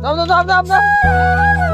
走走走走走。